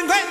cinquenta